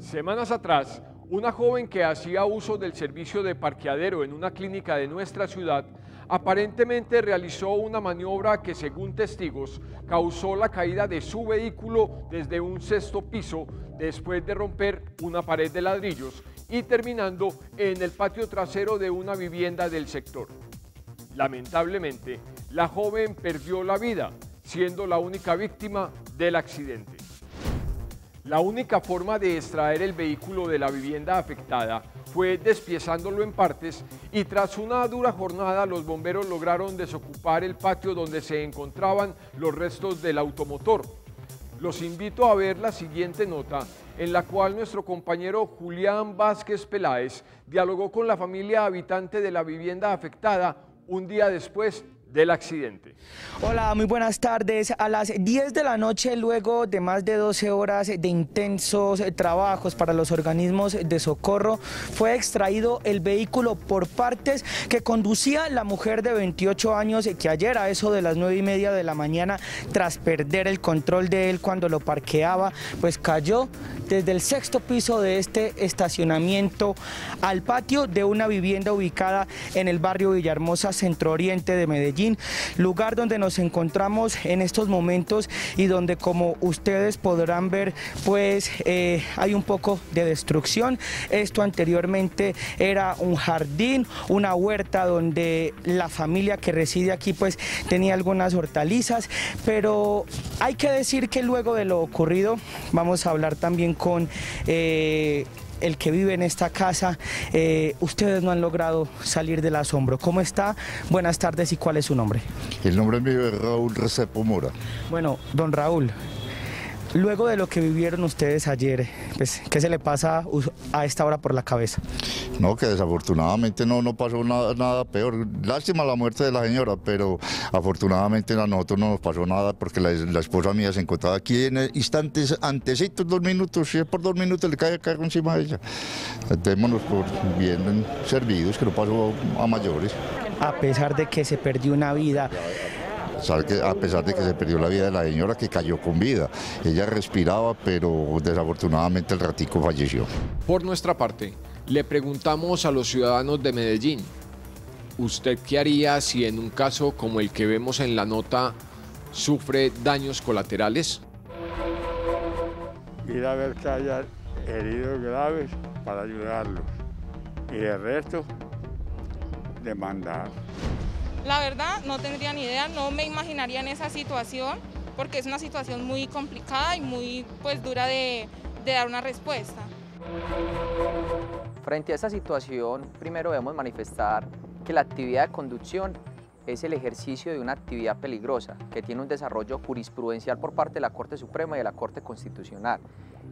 Semanas atrás, una joven que hacía uso del servicio de parqueadero en una clínica de nuestra ciudad aparentemente realizó una maniobra que según testigos causó la caída de su vehículo desde un sexto piso después de romper una pared de ladrillos y terminando en el patio trasero de una vivienda del sector. Lamentablemente, la joven perdió la vida, siendo la única víctima del accidente. La única forma de extraer el vehículo de la vivienda afectada fue despiezándolo en partes y tras una dura jornada los bomberos lograron desocupar el patio donde se encontraban los restos del automotor. Los invito a ver la siguiente nota en la cual nuestro compañero Julián Vázquez Peláez dialogó con la familia habitante de la vivienda afectada un día después del accidente. Hola, muy buenas tardes. A las 10 de la noche, luego de más de 12 horas de intensos trabajos para los organismos de socorro, fue extraído el vehículo por partes que conducía la mujer de 28 años que ayer a eso de las 9 y media de la mañana, tras perder el control de él cuando lo parqueaba, pues cayó desde el sexto piso de este estacionamiento al patio de una vivienda ubicada en el barrio Villahermosa, centro oriente de Medellín, lugar donde nos encontramos en estos momentos y donde como ustedes podrán ver pues eh, hay un poco de destrucción. Esto anteriormente era un jardín, una huerta donde la familia que reside aquí pues tenía algunas hortalizas, pero hay que decir que luego de lo ocurrido vamos a hablar también con eh, el que vive en esta casa, eh, ustedes no han logrado salir del asombro. ¿Cómo está? Buenas tardes y cuál es su nombre. El nombre mío es Raúl Recepo Mora. Bueno, don Raúl, Luego de lo que vivieron ustedes ayer, pues, ¿qué se le pasa a esta hora por la cabeza? No, que desafortunadamente no, no pasó nada, nada peor. Lástima la muerte de la señora, pero afortunadamente a nosotros no nos pasó nada porque la, esposa mía se encontraba aquí en instantes, antecitos, dos minutos, si es por dos minutos le cae el carro encima de ella. Démonos por bien servidos, que no pasó a mayores. A pesar de que se perdió una vida, a pesar de que se perdió la vida de la señora que cayó con vida. Ella respiraba, pero desafortunadamente el ratico falleció. Por nuestra parte, le preguntamos a los ciudadanos de Medellín, ¿usted qué haría si en un caso como el que vemos en la nota sufre daños colaterales? Ir a ver que haya heridos graves para ayudarlos y el resto demandar. La verdad no tendría ni idea, no me imaginaría en esa situación porque es una situación muy complicada y muy pues dura de, de dar una respuesta. Frente a esta situación, primero debemos manifestar que la actividad de conducción es el ejercicio de una actividad peligrosa que tiene un desarrollo jurisprudencial por parte de la Corte Suprema y de la Corte Constitucional.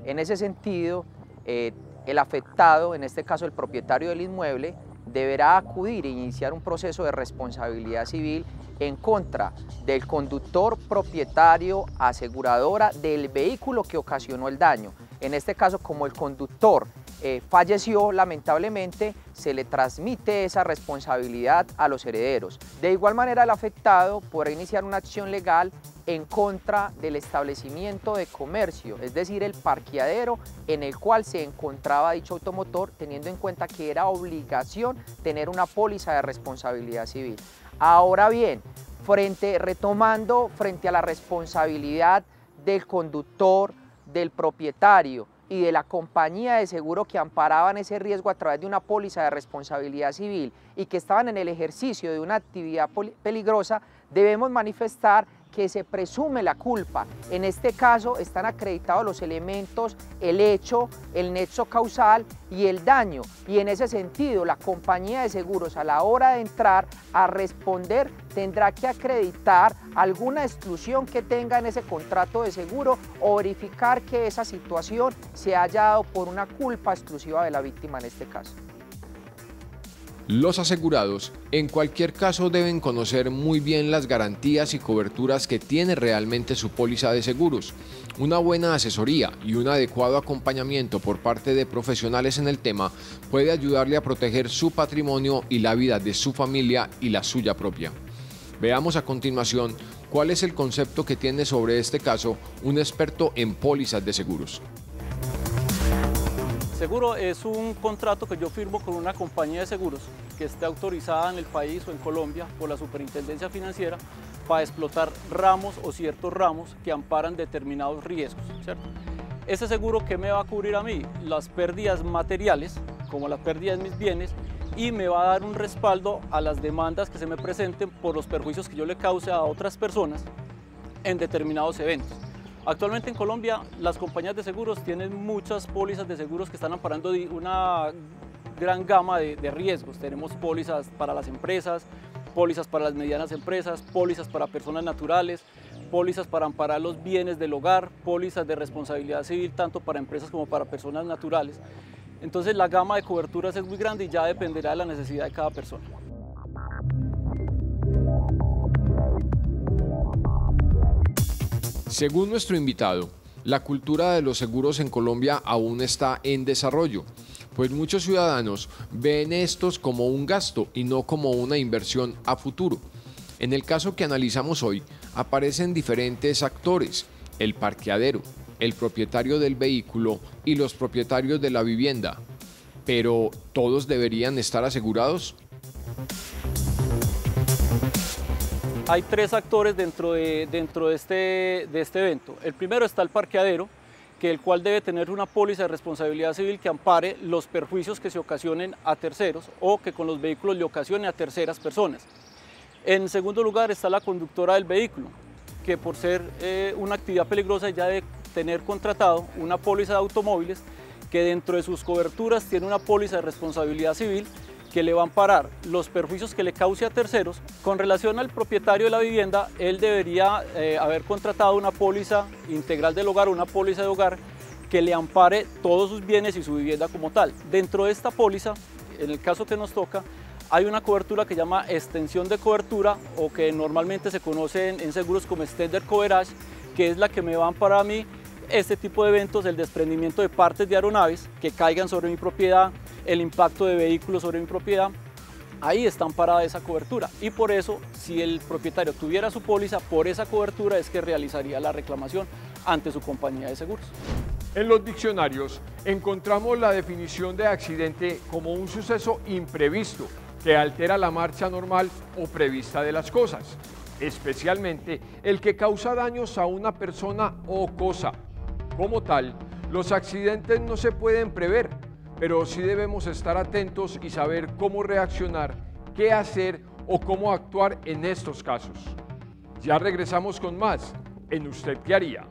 En ese sentido, eh, el afectado, en este caso el propietario del inmueble, deberá acudir e iniciar un proceso de responsabilidad civil en contra del conductor propietario aseguradora del vehículo que ocasionó el daño. En este caso, como el conductor eh, falleció, lamentablemente se le transmite esa responsabilidad a los herederos. De igual manera, el afectado podrá iniciar una acción legal en contra del establecimiento de comercio, es decir, el parqueadero en el cual se encontraba dicho automotor, teniendo en cuenta que era obligación tener una póliza de responsabilidad civil. Ahora bien, frente, retomando frente a la responsabilidad del conductor, del propietario y de la compañía de seguro que amparaban ese riesgo a través de una póliza de responsabilidad civil y que estaban en el ejercicio de una actividad peligrosa, debemos manifestar que se presume la culpa. En este caso están acreditados los elementos, el hecho, el nexo causal y el daño. Y en ese sentido, la compañía de seguros a la hora de entrar a responder tendrá que acreditar alguna exclusión que tenga en ese contrato de seguro o verificar que esa situación se haya dado por una culpa exclusiva de la víctima en este caso. Los asegurados en cualquier caso deben conocer muy bien las garantías y coberturas que tiene realmente su póliza de seguros. Una buena asesoría y un adecuado acompañamiento por parte de profesionales en el tema puede ayudarle a proteger su patrimonio y la vida de su familia y la suya propia. Veamos a continuación cuál es el concepto que tiene sobre este caso un experto en pólizas de seguros. Seguro es un contrato que yo firmo con una compañía de seguros que esté autorizada en el país o en Colombia por la Superintendencia Financiera para explotar ramos o ciertos ramos que amparan determinados riesgos. Ese seguro que me va a cubrir a mí las pérdidas materiales, como la pérdida de mis bienes, y me va a dar un respaldo a las demandas que se me presenten por los perjuicios que yo le cause a otras personas en determinados eventos. Actualmente en Colombia las compañías de seguros tienen muchas pólizas de seguros que están amparando una gran gama de, riesgos. Tenemos pólizas para las empresas, pólizas para las medianas empresas, pólizas para personas naturales, pólizas para amparar los bienes del hogar, pólizas de responsabilidad civil tanto para empresas como para personas naturales. Entonces la gama de coberturas es muy grande y ya dependerá de la necesidad de cada persona. Según nuestro invitado, la cultura de los seguros en Colombia aún está en desarrollo, pues muchos ciudadanos ven estos como un gasto y no como una inversión a futuro. En el caso que analizamos hoy, aparecen diferentes actores, el parqueadero, el propietario del vehículo y los propietarios de la vivienda. Pero, ¿todos deberían estar asegurados? Hay tres actores dentro, de, dentro de, este, de este evento. El primero está el parqueadero, que el cual debe tener una póliza de responsabilidad civil que ampare los perjuicios que se ocasionen a terceros o que con los vehículos le ocasione a terceras personas. En segundo lugar está la conductora del vehículo, que por ser eh, una actividad peligrosa ya debe tener contratado una póliza de automóviles que dentro de sus coberturas tiene una póliza de responsabilidad civil que le va a amparar los perjuicios que le cause a terceros. Con relación al propietario de la vivienda, él debería eh, haber contratado una póliza integral del hogar, una póliza de hogar que le ampare todos sus bienes y su vivienda como tal. Dentro de esta póliza, en el caso que nos toca, hay una cobertura que llama extensión de cobertura o que normalmente se conoce en, seguros como extender coverage, que es la que me van para mí este tipo de eventos, el desprendimiento de partes de aeronaves que caigan sobre mi propiedad, el impacto de vehículos sobre mi propiedad, ahí está amparada esa cobertura y por eso si el propietario tuviera su póliza por esa cobertura es que realizaría la reclamación ante su compañía de seguros. En los diccionarios encontramos la definición de accidente como un suceso imprevisto que altera la marcha normal o prevista de las cosas, especialmente el que causa daños a una persona o cosa. Como tal, los accidentes no se pueden prever, pero sí debemos estar atentos y saber cómo reaccionar, qué hacer o cómo actuar en estos casos. Ya regresamos con más en Usted qué haría.